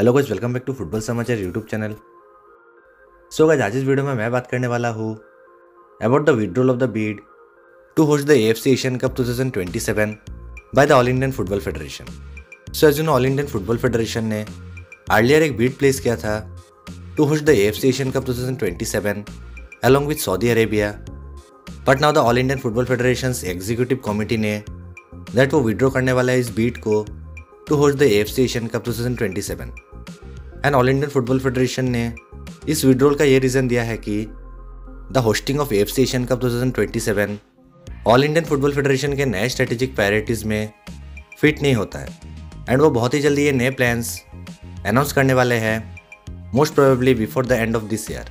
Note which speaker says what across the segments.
Speaker 1: Hello guys welcome back to football Samachar YouTube channel so guys आज इस video में मैं बात करने वाला हूँ about the withdrawal of the bid to host the AFC Asian cup 2027 by the all Indian football federation so as you know all Indian football federation ने earlier एक बीड प्लेस किया था to host the AFC Asian cup 2027 along with Saudi Arabia but now the all Indian football federation executive committee ने that वो withdraw करने वाला है इस बीट को to host the AFC Asian cup 2027 and all Indian football federation ने इस withdrawal का ये रीज़न दिया है कि the hosting of AFC Asian cup 2027 all Indian football federation के नए स्ट्रेटेजिक प्रायोरिटीज़ में फिट नहीं होता है। एंड वो बहुत ही जल्दी ये नए प्लान्स अनाउंस करने वाले हैं most probably before the end of this year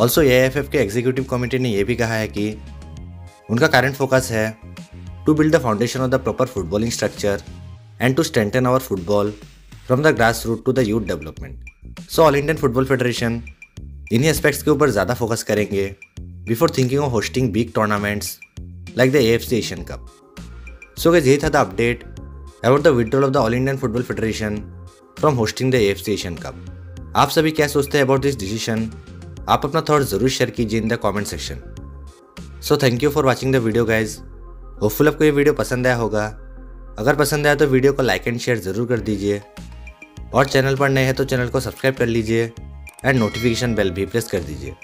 Speaker 1: also A F F के एग्जीक्यूटिव कमिटी ने यह भी कहा है कि उनका करंट फोकस है to build the foundation of the proper footballing structure and to strengthen our football from the grass root to the youth development so all Indian football federation इन्हीं aspects के ऊपर ज़्यादा फोकस करेंगे before thinking of hosting big tournaments like the A F C Asian cup so guys यही था the update about the withdrawal of the all Indian football federation from hosting the A F C Asian cup आप सभी क्या सोचते हैं about this decision आप अपना thought ज़रूर शेयर कीजिए in the comment section so thank you for watching the video guys hopeful आपको ये वीडियो पसंद आया होगा। अगर पसंद आया तो वीडियो को लाइक एंड शेयर ज़रूर कर दीजिए। और चैनल पर नए हैं तो चैनल को सब्सक्राइब कर लीजिए एंड नोटिफिकेशन बेल भी प्रेस कर दीजिए।